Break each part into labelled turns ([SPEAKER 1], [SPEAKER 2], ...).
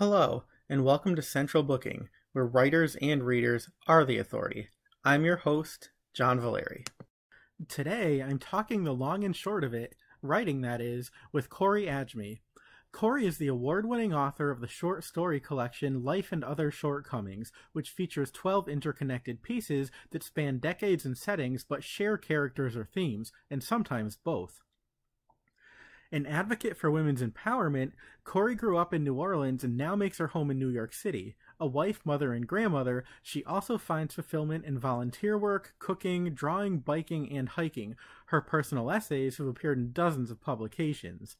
[SPEAKER 1] Hello, and welcome to Central Booking, where writers and readers are the authority. I'm your host, John Valeri. Today, I'm talking the long and short of it, writing that is, with Corie Adjmi. Corie is the award winning author of the short story collection Life and Other Shortcomings, which features 12 interconnected pieces that span decades and settings but share characters or themes, and sometimes both. An advocate for women's empowerment, Corie grew up in New Orleans and now makes her home in New York City. A wife, mother, and grandmother, she also finds fulfillment in volunteer work, cooking, drawing, biking, and hiking. Her personal essays have appeared in dozens of publications.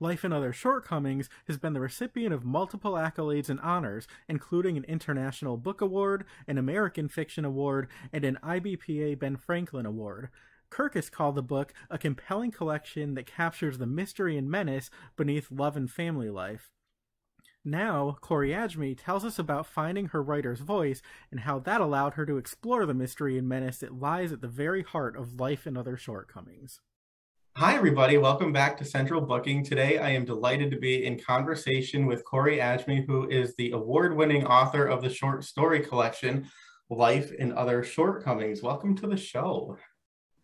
[SPEAKER 1] Life and Other Shortcomings has been the recipient of multiple accolades and honors, including an International Book Award, an American Fiction Award, and an IBPA Ben Franklin Award. Kirkus called the book a compelling collection that captures the mystery and menace beneath love and family life. Now, Corie Adjmi tells us about finding her writer's voice and how that allowed her to explore the mystery and menace that lies at the very heart of life and other shortcomings.
[SPEAKER 2] Hi, everybody. Welcome back to Central Booking. Today, I am delighted to be in conversation with Corie Adjmi, who is the award winning author of the short story collection, Life and Other Shortcomings. Welcome to the show.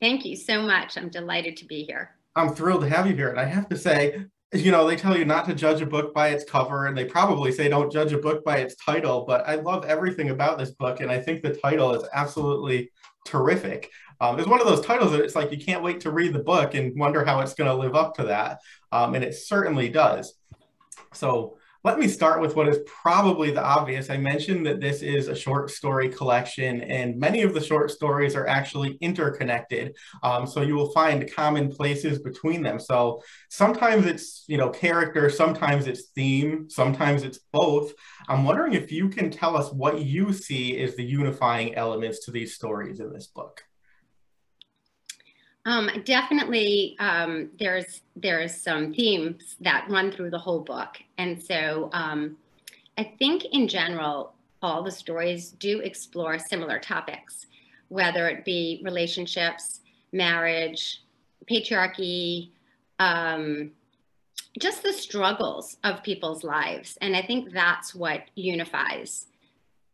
[SPEAKER 3] Thank you so much. I'm delighted to be here.
[SPEAKER 2] I'm thrilled to have you here. And I have to say, you know, they tell you not to judge a book by its cover, and they probably say don't judge a book by its title, but I love everything about this book. And I think the title is absolutely terrific. Um, it's one of those titles that it's like you can't wait to read the book and wonder how it's going to live up to that. Um, and it certainly does. So, let me start with what is probably the obvious. I mentioned that this is a short story collection, and many of the short stories are actually interconnected. Um, so you will find common places between them. So sometimes it's you know character, sometimes it's theme, sometimes it's both. I'm wondering if you can tell us what you see as the unifying elements to these stories in this book.
[SPEAKER 3] Um, definitely, um, there's there's some themes that run through the whole book, and so um, I think in general, all the stories do explore similar topics, whether it be relationships, marriage, patriarchy, um, just the struggles of people's lives, and I think that's what unifies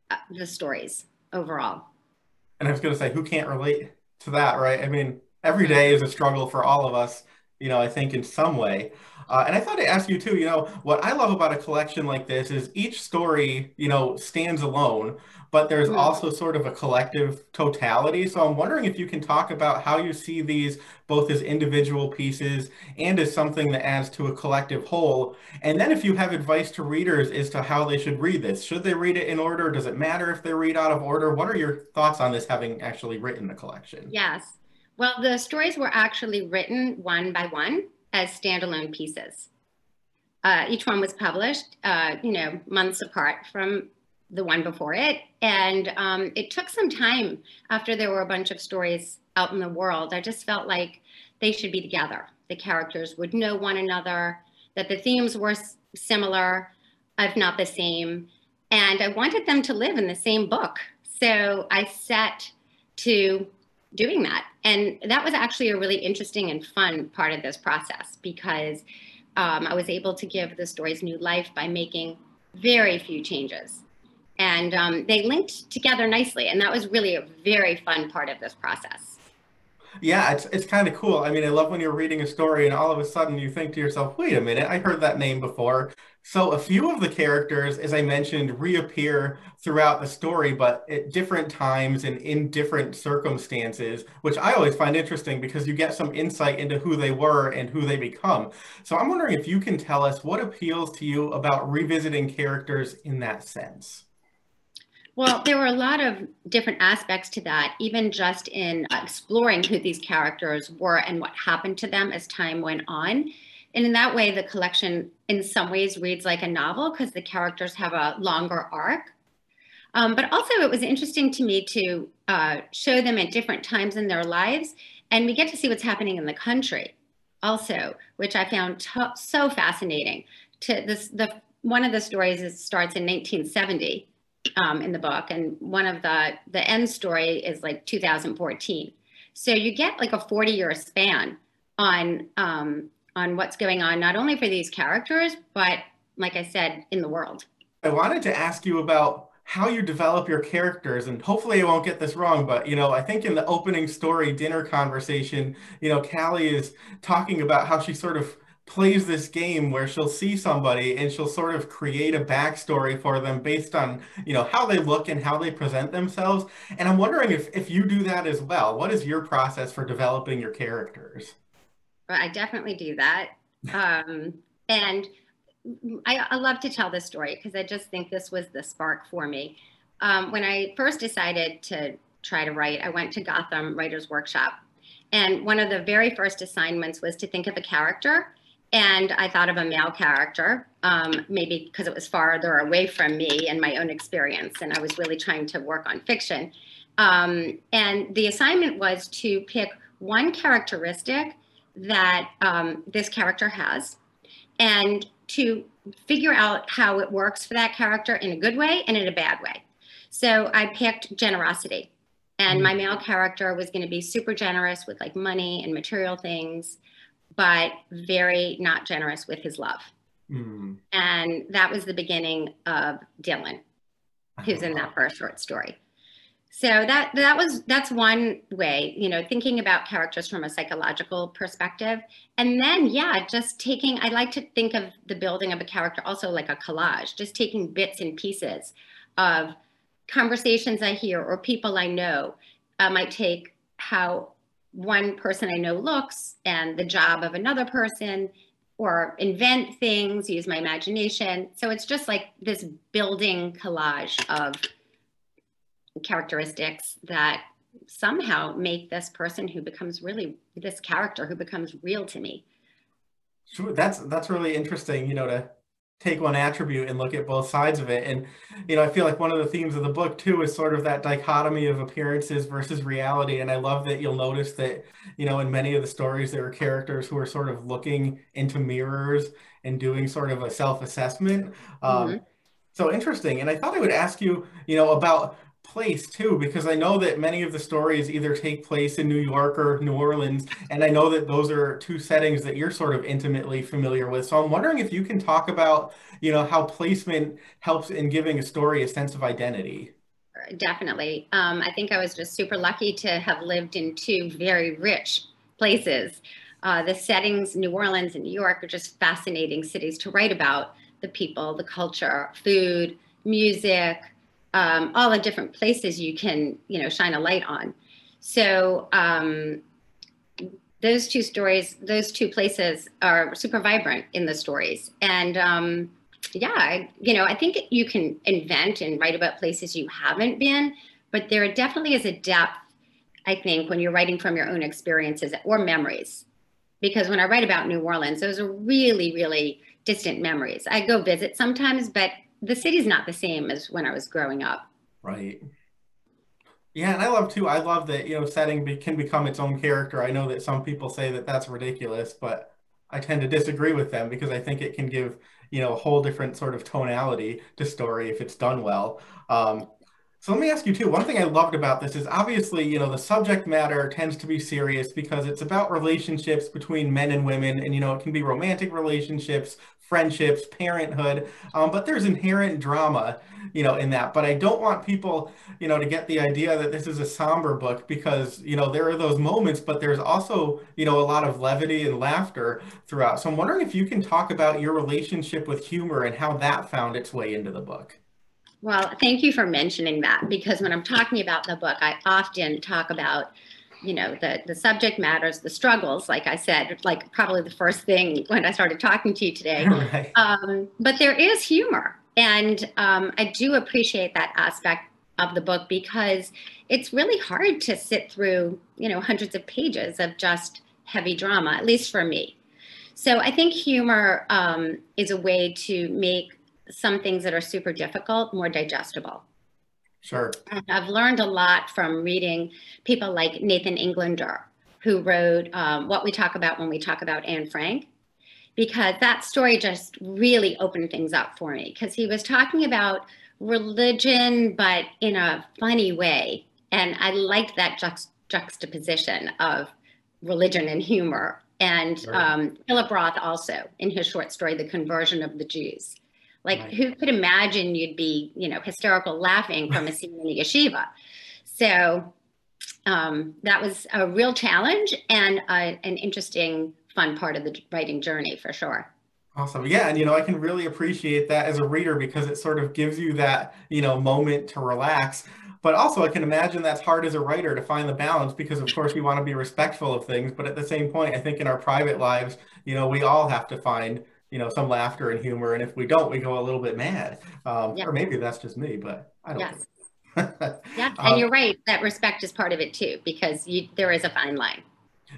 [SPEAKER 3] uh, the stories overall.
[SPEAKER 2] And I was going to say, who can't relate to that, right? I mean every day is a struggle for all of us you know i think in some way. Uh, and i thought i'd ask you too you know what i love about a collection like this is each story you know stands alone but there's mm-hmm. also sort of a collective totality. So i'm wondering if you can talk about how you see these both as individual pieces and as something that adds to a collective whole. And then if you have advice to readers as to how they should read this should they read it in order? Does it matter if they read out of order? What are your thoughts on this having actually written the collection?
[SPEAKER 3] Yes well, the stories were actually written one by one as standalone pieces. Uh, each one was published, uh, you know, months apart from the one before it. And um, it took some time after there were a bunch of stories out in the world. I just felt like they should be together. The characters would know one another, that the themes were similar, if not the same. And I wanted them to live in the same book. So I set to doing that. And that was actually a really interesting and fun part of this process because um, I was able to give the stories new life by making very few changes. And um, they linked together nicely. And that was really a very fun part of this process.
[SPEAKER 2] Yeah, it's it's kind of cool. I mean, I love when you're reading a story and all of a sudden you think to yourself, "Wait a minute, I heard that name before." So a few of the characters, as I mentioned, reappear throughout the story, but at different times and in different circumstances, which I always find interesting because you get some insight into who they were and who they become. So I'm wondering if you can tell us what appeals to you about revisiting characters in that sense.
[SPEAKER 3] Well, there were a lot of different aspects to that, even just in exploring who these characters were and what happened to them as time went on. And in that way, the collection in some ways reads like a novel because the characters have a longer arc. Um, but also, it was interesting to me to uh, show them at different times in their lives. And we get to see what's happening in the country also, which I found so fascinating. To this, the one of the stories is, starts in 1970 um, in the book, and one of the the end story is like 2014. So you get like a 40 year span on um, on what's going on, not only for these characters, but like I said, in the world.
[SPEAKER 2] I wanted to ask you about how you develop your characters and hopefully I won't get this wrong but you know I think in the opening story dinner conversation you know Callie is talking about how she sort of plays this game where she'll see somebody and she'll sort of create a backstory for them based on you know how they look and how they present themselves and i'm wondering if if you do that as well what is your process for developing your characters
[SPEAKER 3] i definitely do that. Um, and I, I, love to tell this story because i just think this was the spark for me. Um, when i first decided to try to write i went to gotham writers workshop. And one of the very first assignments was to think of a character and I thought of a male character, um, maybe because it was farther away from me and my own experience, and I was really trying to work on fiction. Um, and the assignment was to pick one characteristic that um, this character has and to figure out how it works for that character in a good way and in a bad way. So I picked generosity. And my mm. male character was going to be super generous with like money and material things but very not generous with his love. Mm. And that was the beginning of Dylan, who's in that first short story. So that that was that's one way, you know, thinking about characters from a psychological perspective. And then yeah, just taking I like to think of the building of a character also like a collage, just taking bits and pieces of conversations I hear or people I know. I might take how one person I know looks and the job of another person or invent things, use my imagination. So it's just like this building collage of characteristics that somehow make this person who becomes really this character who becomes real to me.
[SPEAKER 2] Sure, that's that's really interesting, you know, to take one attribute and look at both sides of it. And, you know, I feel like one of the themes of the book too is sort of that dichotomy of appearances versus reality. And I love that you'll notice that, you know, in many of the stories, there are characters who are sort of looking into mirrors and doing sort of a self-assessment. Um, mm-hmm. So interesting. And I thought I would ask you, you know, about place too because i know that many of the stories either take place in new york or new orleans and i know that those are two settings that you're sort of intimately familiar with. So i'm wondering if you can talk about you know how placement helps in giving a story a sense of identity.
[SPEAKER 3] Definitely. Um, i think i was just super lucky to have lived in two very rich places. Uh, the settings new orleans and new york are just fascinating cities to write about the people the culture food music um, all the different places you can, you know, shine a light on. So um, those two stories, those two places are super vibrant in the stories. And um, yeah, I, you know, I think you can invent and write about places you haven't been, but there definitely is a depth, I think, when you're writing from your own experiences or memories. Because when I write about New Orleans, those are really, really distant memories. I go visit sometimes, but the city's not the same as when I was growing up.
[SPEAKER 2] Right. Yeah, and I love too. I love that you know setting be, can become its own character. I know that some people say that that's ridiculous, but I tend to disagree with them because I think it can give you know a whole different sort of tonality to story if it's done well. Um, so let me ask you too. One thing I loved about this is obviously, you know, the subject matter tends to be serious because it's about relationships between men and women, and you know, it can be romantic relationships, friendships, parenthood, um, but there's inherent drama, you know, in that. But I don't want people, you know, to get the idea that this is a somber book because, you know, there are those moments, but there's also, you know, a lot of levity and laughter throughout. So I'm wondering if you can talk about your relationship with humor and how that found its way into the book.
[SPEAKER 3] Well, thank you for mentioning that because when I'm talking about the book, I often talk about you know the the subject matters the struggles like i said like probably the first thing when i started talking to you today. Right. um, but there is humor. And um, i do appreciate that aspect of the book because it's really hard to sit through you know hundreds of pages of just heavy drama at least for me. So i think humor um, is a way to make some things that are super difficult more digestible
[SPEAKER 2] Sure.
[SPEAKER 3] I've learned a lot from reading people like Nathan Englander, who wrote um, What We Talk About When We Talk About Anne Frank, because that story just really opened things up for me. Because he was talking about religion, but in a funny way. And I liked that juxt- juxtaposition of religion and humor. And um, Philip Roth also, in his short story, The Conversion of the Jews. Like, right. who could imagine you'd be, you know, hysterical laughing from a scene in the yeshiva? So um, that was a real challenge and a, an interesting, fun part of the writing journey for sure.
[SPEAKER 2] Awesome. Yeah. And, you know, I can really appreciate that as a reader because it sort of gives you that, you know, moment to relax. But also, I can imagine that's hard as a writer to find the balance because, of course, we want to be respectful of things. But at the same point, I think in our private lives, you know, we all have to find, you know, some laughter and humor. And if we don't, we go a little bit mad. Um, Or maybe that's just me, but I don't yes.
[SPEAKER 3] yeah. And um, you're right. That respect is part of it too, because you, there is a fine line.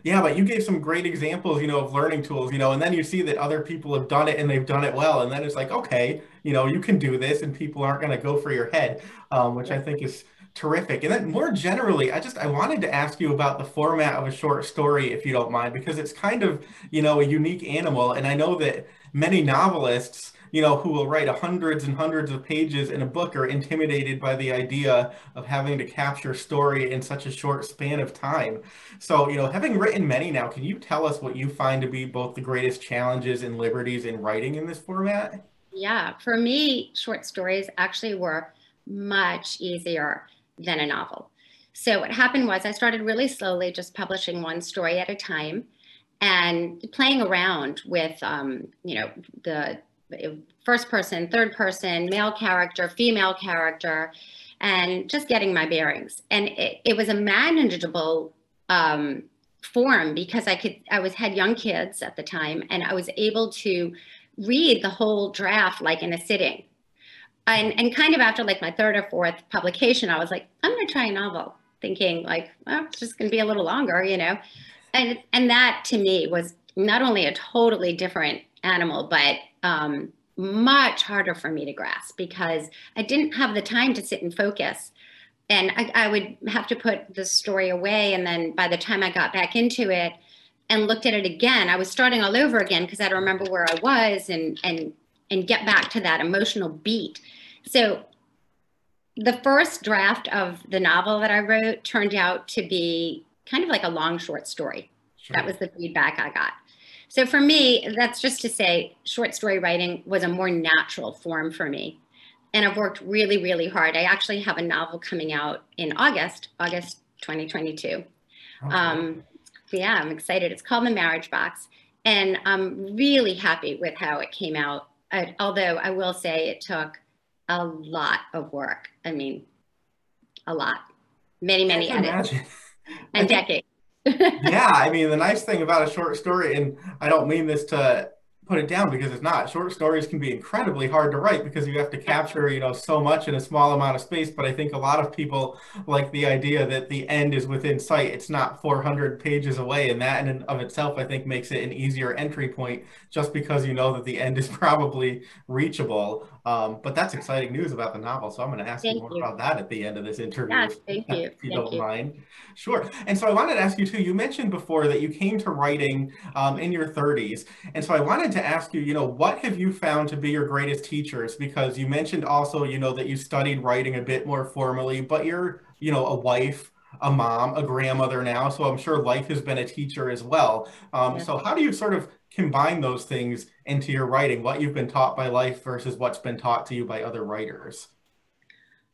[SPEAKER 2] Yeah, but you gave some great examples, you know, of learning tools, you know, and then you see that other people have done it and they've done it well. And then it's like, okay, you know, you can do this and people aren't going to go for your head, um, which I think is terrific. And then more generally, I just, I wanted to ask you about the format of a short story, if you don't mind, because it's kind of, you know, a unique animal. And I know that many novelists, you know, who will write hundreds and hundreds of pages in a book are intimidated by the idea of having to capture story in such a short span of time. So, you know, having written many now, can you tell us what you find to be both the greatest challenges and liberties in writing in this format?
[SPEAKER 3] Yeah, for me, short stories actually were much easier than a novel. So what happened was I started really slowly, just publishing one story at a time and playing around with, um, you know, the first person, third person, male character, female character, and just getting my bearings. And it, it was a manageable um, form because I could, I was had young kids at the time, and I was able to read the whole draft like in a sitting. And, and kind of after like my third or fourth publication, I was like, I'm going to try a novel, thinking like, well, it's just going to be a little longer, you know. And and that to me was not only a totally different animal, but um, much harder for me to grasp because I didn't have the time to sit and focus. And I, I would have to put the story away. And then by the time I got back into it and looked at it again, I was starting all over again because I to remember where I was and and and get back to that emotional beat. So the first draft of the novel that I wrote turned out to be kind of like a long short story. Sure. That was the feedback I got. So for me, that's just to say short story writing was a more natural form for me. And I've worked really, really hard. I actually have a novel coming out in August, August 2022. Okay. Um, yeah, I'm excited. It's called The Marriage Box. And I'm really happy with how it came out. I, although I will say it took a lot of work. I mean, a lot. Many, many edits. and decade.
[SPEAKER 2] yeah, I mean, the nice thing about a short story, and I don't mean this to put it down because it's not. Short stories can be incredibly hard to write because you have to capture, you know, so much in a small amount of space. But I think a lot of people like the idea that the end is within sight. It's not 400 pages away, and that in and of itself, I think, makes it an easier entry point just because you know that the end is probably reachable. Um, but that's exciting news about the novel. So I'm going to ask thank you more you. about that at the end of this interview.
[SPEAKER 3] Yes, thank you.
[SPEAKER 2] If you
[SPEAKER 3] thank
[SPEAKER 2] don't
[SPEAKER 3] you.
[SPEAKER 2] mind. Sure. And so I wanted to ask you too, you mentioned before that you came to writing um, in your 30s. And so I wanted to ask you, you know, what have you found to be your greatest teachers? Because you mentioned also, you know, that you studied writing a bit more formally, but you're, you know, a wife, a mom, a grandmother now. So I'm sure life has been a teacher as well. Um, yeah. So how do you sort of combine those things into your writing, what you've been taught by life versus what's been taught to you by other writers?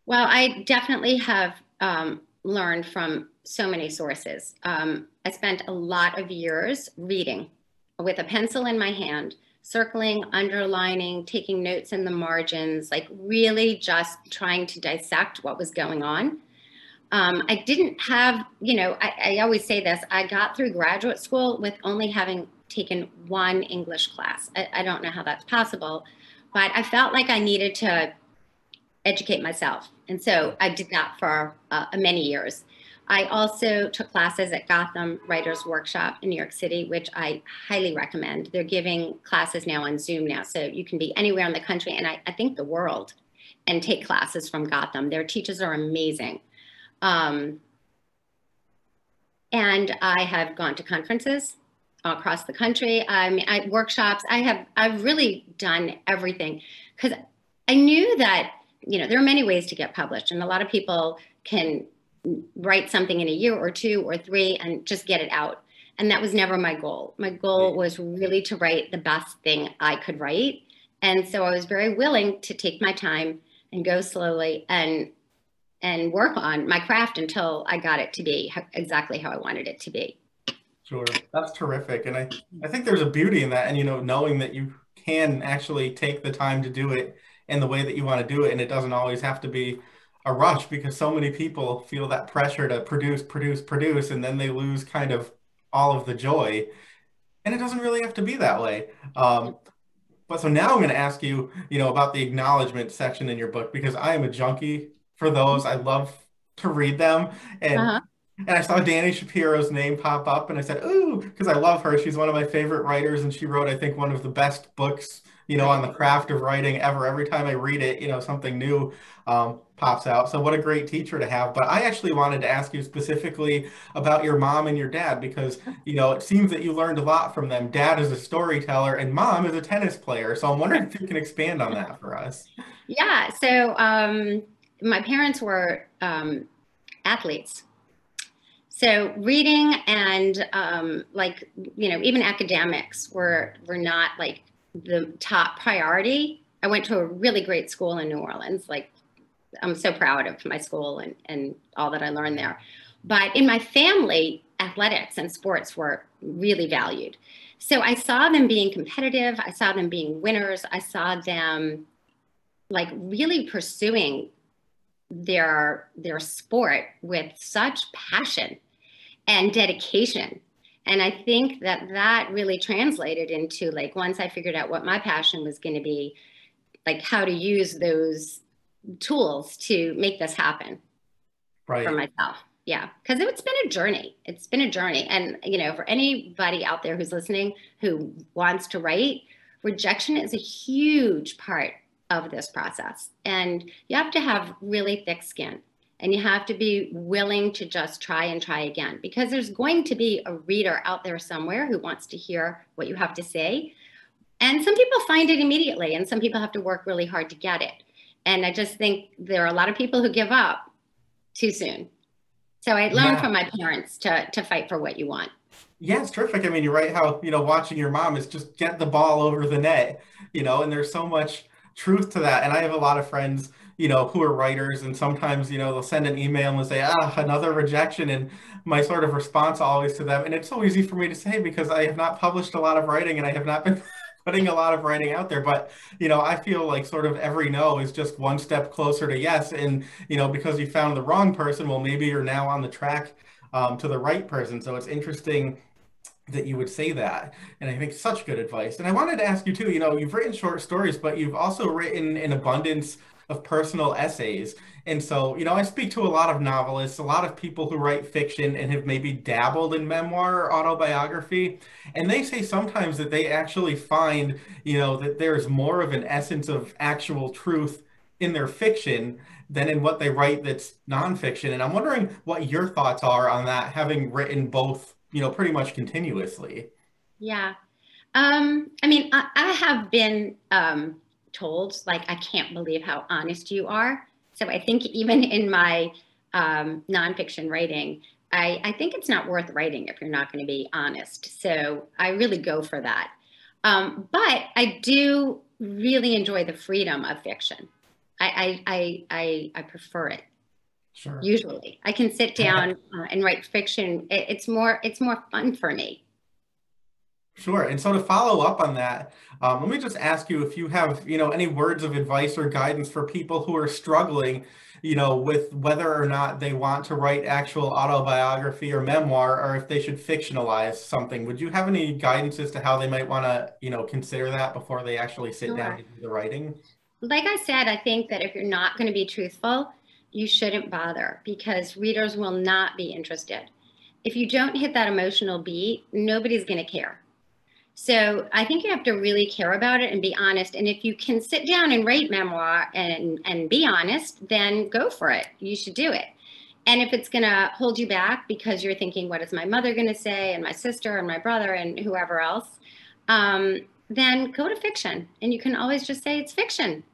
[SPEAKER 3] Well, I definitely have um, learned from so many sources. Um, I spent a lot of years reading with a pencil in my hand, circling, underlining, taking notes in the margins, like really just trying to dissect what was going on. Um, I didn't have, you know, I, I always say this, I got through graduate school with only having taken one English class. I, I don't know how that's possible, but I felt like I needed to educate myself. And so I did that for uh, many years. I also took classes at Gotham Writers Workshop in New York City, which I highly recommend. They're giving classes now on Zoom now, so you can be anywhere in the country and I, I think the world and take classes from Gotham. Their teachers are amazing. Um, and I have gone to conferences across the country. I mean, I workshops. I have I've really done everything because I knew that you know there are many ways to get published, and a lot of people can write something in a year or two or three and just get it out. And that was never my goal. My goal was really to write the best thing I could write And so I was very willing to take my time and go slowly and and work on my craft until I got it to be exactly how I wanted it to be.
[SPEAKER 2] Sure, that's terrific, and I I think there's a beauty in that, and you know, knowing that you can actually take the time to do it in the way that you want to do it, and it doesn't always have to be a rush because so many people feel that pressure to produce, produce, produce, and then they lose kind of all of the joy. And it doesn't really have to be that way. Um, but so now I'm going to ask you, you know, about the acknowledgement section in your book because I am a junkie for those. I love to read them, and uh-huh. And I saw Dani Shapiro's name pop up, and I said, "Ooh," because I love her. She's one of my favorite writers, and she wrote, I think, one of the best books you know, on the craft of writing ever. Every time I read it, you know, something new um, pops out. So what a great teacher to have. But I actually wanted to ask you specifically about your mom and your dad because, you know, it seems that you learned a lot from them. Dad is a storyteller and mom is a tennis player. So I'm wondering if you can expand on that for us.
[SPEAKER 3] Yeah. So um, my parents were um, athletes. So reading and um, like you know even academics were were not like the top priority. I went to a really great school in New Orleans. Like, I'm so proud of my school and, and all that I learned there. But in my family, athletics and sports were really valued. So I saw them being competitive. I saw them being winners. I saw them like really pursuing their their sport with such passion and dedication. And i think that that really translated into like once i figured out what my passion was going to be like how to use those tools to make this happen right. for myself. Yeah because it's been a journey. It's been a journey. And you know for anybody out there who's listening who wants to write rejection is a huge part of this process. And you have to have really thick skin and you have to be willing to just try and try again because there's going to be a reader out there somewhere who wants to hear what you have to say. And some people find it immediately, and some people have to work really hard to get it. And I just think there are a lot of people who give up too soon. So I learned yeah. from my parents to, to fight for what you want.
[SPEAKER 2] Yeah, it's terrific. I mean, you're right how, you know, watching your mom is just get the ball over the net, you know, and there's so much truth to that. And I have a lot of friends you know, who are writers, and sometimes, you know, they'll send an email and say, ah, another rejection. And my sort of response always to them, and it's so easy for me to say because I have not published a lot of writing and I have not been putting a lot of writing out there. But, you know, I feel like sort of every no is just one step closer to yes. And, you know, because you found the wrong person, well, maybe you're now on the track um, to the right person. So it's interesting that you would say that. And I think such good advice. And I wanted to ask you too, you know, you've written short stories, but you've also written an abundance of personal essays. And so, you know, I speak to a lot of novelists, a lot of people who write fiction and have maybe dabbled in memoir or autobiography. And they say sometimes that they actually find, you know, that there's more of an essence of actual truth in their fiction than in what they write that's nonfiction. And I'm wondering what your thoughts are on that, having written both, you know, pretty much continuously.
[SPEAKER 3] Yeah. Um, I mean, I, I have been um, told like i can't believe how honest you are so i think even in my um, nonfiction writing I, I think it's not worth writing if you're not going to be honest so i really go for that um, but i do really enjoy the freedom of fiction i i i, I, I prefer it Sure. Usually, I can sit down uh, and write fiction. It, it's more it's more fun for me.
[SPEAKER 2] Sure. And so to follow up on that, um, let me just ask you if you have, you know, any words of advice or guidance for people who are struggling, you know, with whether or not they want to write actual autobiography or memoir, or if they should fictionalize something. Would you have any guidance as to how they might want to, you know, consider that before they actually sit sure. down to do the writing?
[SPEAKER 3] Like I said, I think that if you're not going to be truthful, you shouldn't bother because readers will not be interested. If you don't hit that emotional beat, nobody's going to care so I think you have to really care about it and be honest. And if you can sit down and write memoir and, and be honest, then go for it. You should do it. And if it's going to hold you back because you're thinking, what is my mother going to say, and my sister, and my brother, and whoever else, um, then go to fiction. And you can always just say it's fiction.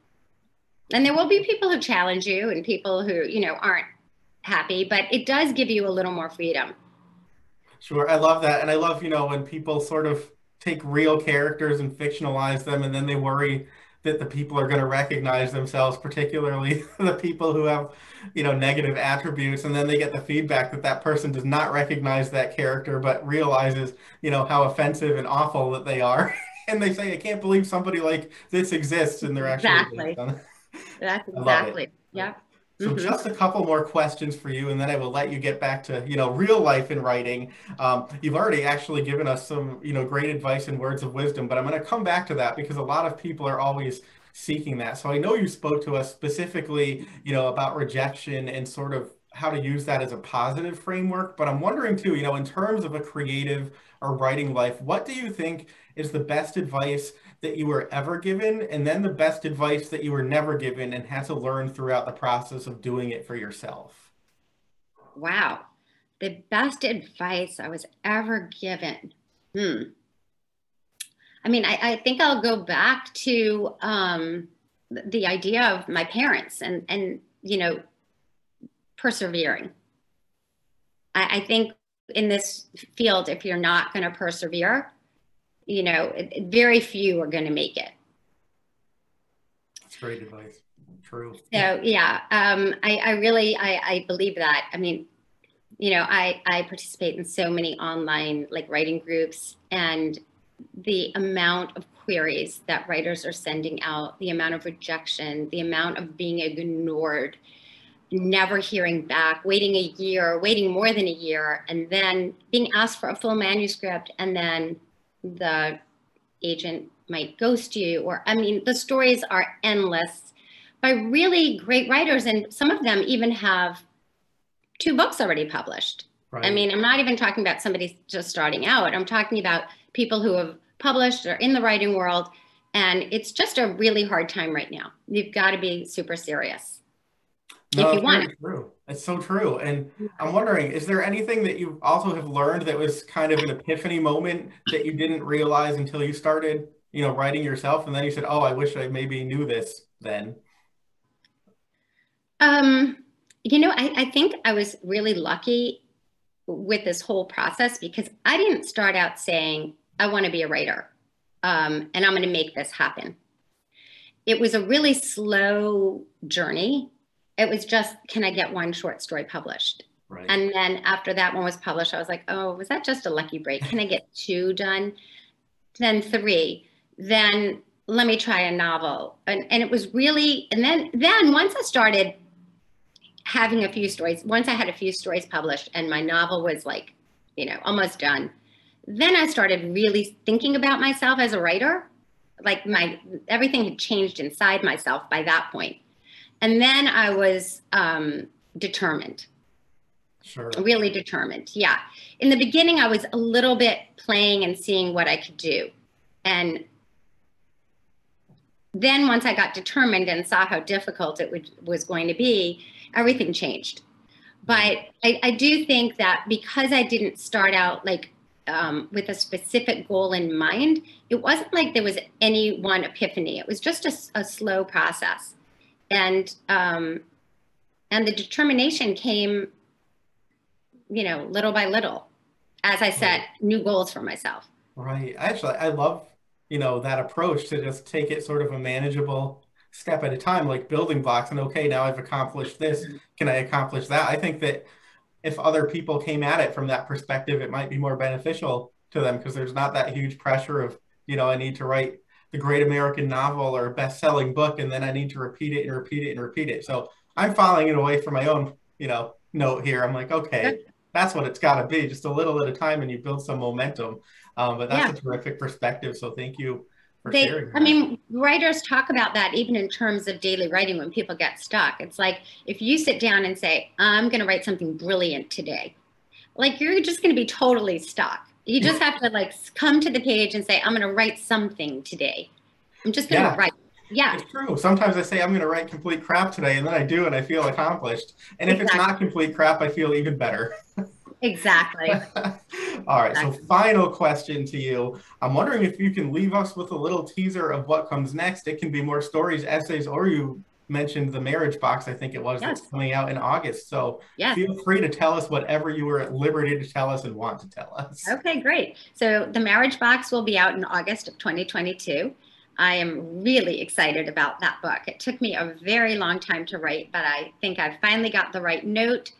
[SPEAKER 3] And there will be people who challenge you and people who, you know, aren't happy, but it does give you a little more freedom.
[SPEAKER 2] Sure. I love that. And I love, you know, when people sort of take real characters and fictionalize them and then they worry that the people are going to recognize themselves, particularly the people who have, you know, negative attributes, and then they get the feedback that that person does not recognize that character, but realizes, you know, how offensive and awful that they are, and they say, "I can't believe somebody like this exists," and they're actually
[SPEAKER 3] exactly. That's exactly. Yep.
[SPEAKER 2] So mm-hmm. just a couple more questions for you, and then I will let you get back to you know real life in writing. Um, you've already actually given us some you know great advice and words of wisdom, but I'm going to come back to that because a lot of people are always seeking that. So I know you spoke to us specifically, you know, about rejection and sort of how to use that as a positive framework. But I'm wondering too, you know, in terms of a creative or writing life, what do you think is the best advice that you were ever given, and then the best advice that you were never given and had to learn throughout the process of doing it for yourself?
[SPEAKER 3] Wow. The best advice I was ever given. Hmm. I mean, I, I think I'll go back to um, the idea of my parents and, and you know, persevering. I, I think in this field, if you're not going to persevere, you know, very few are going to make it.
[SPEAKER 2] That's great advice. True.
[SPEAKER 3] So yeah, um, I, I really, I, I believe that. I mean, you know, I, I participate in so many online like writing groups and the amount of queries that writers are sending out, the amount of rejection, the amount of being ignored, never hearing back, waiting a year, waiting more than a year, and then being asked for a full manuscript and then the agent might ghost you or i mean the stories are endless by really great writers and some of them even have two books already published. Right. i mean i'm not even talking about somebody just starting out. I'm talking about people who have published or in the writing world and it's just a really hard time right now. You've got to be super serious. No, if you want
[SPEAKER 2] true. It's so true. And I'm wondering, is there anything that you also have learned that was kind of an epiphany moment that you didn't realize until you started, you know, writing yourself? And then you said, oh, I wish I maybe knew this then.
[SPEAKER 3] Um, you know, I, I think I was really lucky with this whole process because I didn't start out saying, I want to be a writer um, and I'm going to make this happen. It was a really slow journey it was just, can I get one short story published? Right. And then after that one was published, I was like, oh, was that just a lucky break? Can I get two done? Then three. Then let me try a novel. And, and it was really, and then, then once I started having a few stories, once I had a few stories published and my novel was like, you know, almost done, then I started really thinking about myself as a writer. Like my, everything had changed inside myself by that point. And then I was um, determined.
[SPEAKER 2] Sure.
[SPEAKER 3] Really determined. Yeah. In the beginning, I was a little bit playing and seeing what I could do. And then once I got determined and saw how difficult it would, was going to be, everything changed. But I, I do think that because I didn't start out like um, with a specific goal in mind, it wasn't like there was any one epiphany. It was just a, a slow process and um, and the determination came, you know, little by little, as I set right. new goals for myself.
[SPEAKER 2] Right. Actually, I love you know that approach to just take it sort of a manageable step at a time, like building blocks. And okay, now I've accomplished this. Can I accomplish that? I think that if other people came at it from that perspective, it might be more beneficial to them because there's not that huge pressure of you know I need to write the great American novel or best-selling book, and then I need to repeat it and repeat it and repeat it. So I'm following it away from my own, you know, note here. I'm like, okay, that's what it's got to be, just a little at a time, and you build some momentum. Um, but that's yeah. a terrific perspective. So thank you for they, sharing. That.
[SPEAKER 3] I mean, writers talk about that even in terms of daily writing when people get stuck. It's like if you sit down and say, I'm going to write something brilliant today, like you're just going to be totally stuck you just have to like come to the page and say, I'm going to write something today. I'm just going to yeah. write. Yeah.
[SPEAKER 2] It's true. Sometimes I say I'm going to write complete crap today and then I do and I feel accomplished. And if it's not complete crap, I feel even better.
[SPEAKER 3] exactly.
[SPEAKER 2] All right. Exactly. So final question to you. I'm wondering if you can leave us with a little teaser of what comes next. It can be more stories, essays, or you mentioned the marriage box, I think it was, yes. that's coming out in August. So yes. feel free to tell us whatever you were at liberty to tell us and want to tell us.
[SPEAKER 3] Okay, great. So the marriage box will be out in August of 2022. I am really excited about that book. It took me a very long time to write, but I think I finally got the right note.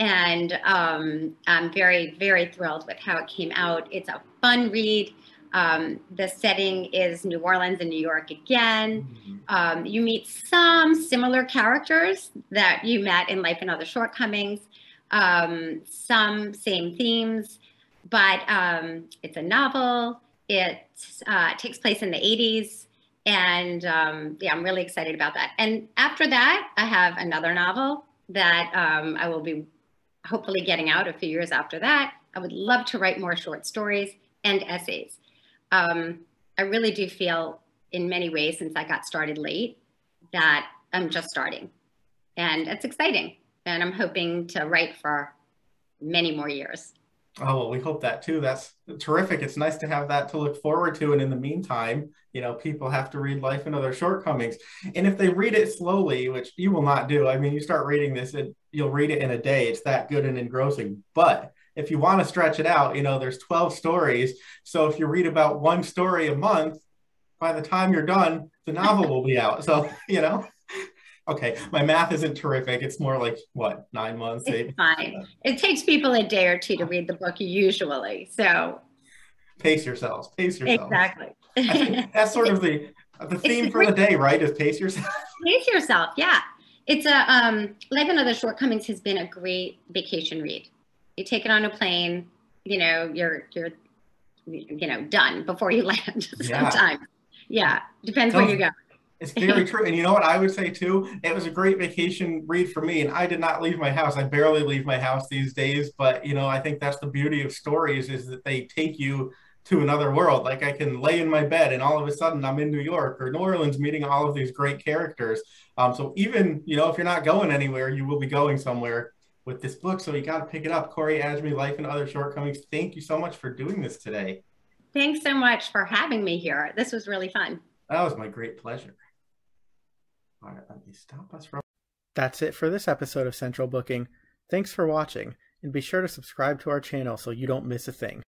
[SPEAKER 3] And um, I'm very, very thrilled with how it came out. It's a fun read. Um, the setting is New Orleans and New York again. Mm-hmm. Um, you meet some similar characters that you met in Life and Other Shortcomings, um, some same themes, but um, it's a novel. It uh, takes place in the 80s. And um, yeah, I'm really excited about that. And after that, I have another novel that um, I will be hopefully getting out a few years after that. I would love to write more short stories and essays. Um, I really do feel, in many ways, since I got started late, that I'm just starting. And it's exciting. And I'm hoping to write for many more years.
[SPEAKER 2] Oh, well, we hope that too. That's terrific. It's nice to have that to look forward to. And in the meantime, you know, people have to read Life and Other Shortcomings. And if they read it slowly, which you will not do, I mean, you start reading this and you'll read it in a day. It's that good and engrossing. But if you want to stretch it out, you know, there's 12 stories. So if you read about one story a month, by the time you're done, the novel will be out. So, you know, okay, my math isn't terrific. It's more like what, nine months?
[SPEAKER 3] It's eight? fine. It takes people a day or two to read the book usually. So
[SPEAKER 2] pace yourselves. Pace yourselves.
[SPEAKER 3] Exactly.
[SPEAKER 2] that's sort of the the theme for the day, right? Is pace yourself.
[SPEAKER 3] Pace yourself, yeah. It's a um, Life and Other Shortcomings has been a great vacation read. You take it on a plane, you know, you're you're you know done before you land. Sometimes, yeah, depends where you go.
[SPEAKER 2] It's very true. And you know what I would say too? It was a great vacation read for me. And I did not leave my house. I barely leave my house these days. But, you know, I think that's the beauty of stories is that they take you to another world. Like I can lay in my bed and all of a sudden I'm in New York or New Orleans meeting all of these great characters. Um, so even, you know, if you're not going anywhere, you will be going somewhere with this book. So you got to pick it up. Corie Adjmi, Life and Other Shortcomings. Thank you so much for doing this today.
[SPEAKER 3] Thanks so much for having me here. This was really fun.
[SPEAKER 2] That was my great pleasure. All right, let me stop us from.
[SPEAKER 1] That's it for this episode of Central Booking. Thanks for watching, and be sure to subscribe to our channel so you don't miss a thing.